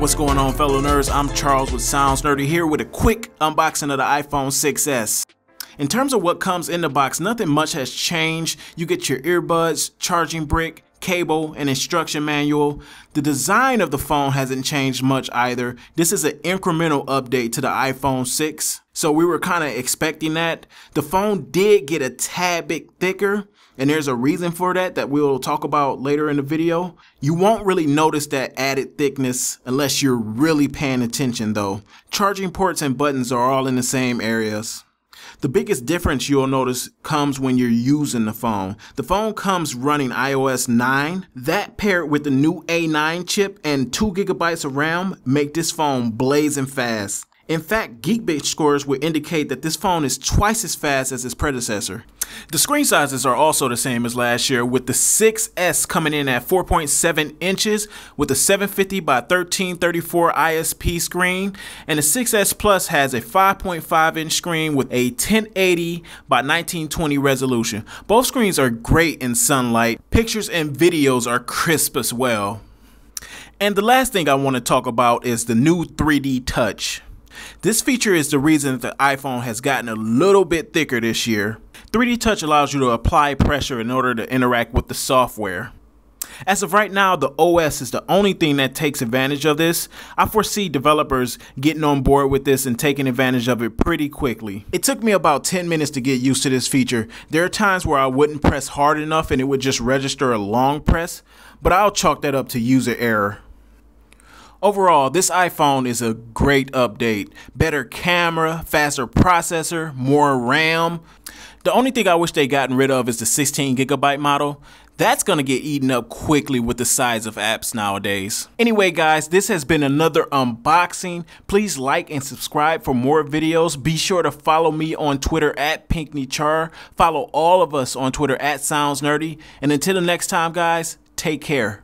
What's going on, fellow nerds? I'm Charles with Sounds Nerdy here with a quick unboxing of the iPhone 6s. In terms of what comes in the box, nothing much has changed. You get your earbuds, charging brick, cable, and instruction manual. The design of the phone hasn't changed much either. This is an incremental update to the iPhone 6, so we were kind of expecting that. The phone did get a tad bit thicker, and there's a reason for that that we'll talk about later in the video. You won't really notice that added thickness unless you're really paying attention though. Charging ports and buttons are all in the same areas. The biggest difference you'll notice comes when you're using the phone. The phone comes running iOS 9. That paired with the new A9 chip and 2 gigabytes of RAM make this phone blazing fast. In fact, Geekbench scores would indicate that this phone is twice as fast as its predecessor. The screen sizes are also the same as last year with the 6S coming in at 4.7 inches with a 750 by 1334 ISP screen and the 6S Plus has a 5.5 inch screen with a 1080 by 1920 resolution. Both screens are great in sunlight. Pictures and videos are crisp as well. And the last thing I want to talk about is the new 3D Touch. This feature is the reason the iPhone has gotten a little bit thicker this year. 3D Touch allows you to apply pressure in order to interact with the software. As of right now, the OS is the only thing that takes advantage of this. I foresee developers getting on board with this and taking advantage of it pretty quickly. It took me about 10 minutes to get used to this feature. There are times where I wouldn't press hard enough and it would just register a long press, but I'll chalk that up to user error. Overall, this iPhone is a great update. Better camera, faster processor, more RAM. The only thing I wish they gotten rid of is the 16 gigabyte model. That's gonna get eaten up quickly with the size of apps nowadays. Anyway guys, this has been another unboxing. Please like and subscribe for more videos. Be sure to follow me on Twitter at PinckneyChar. Follow all of us on Twitter at Sounds Nerdy. And until the next time guys, take care.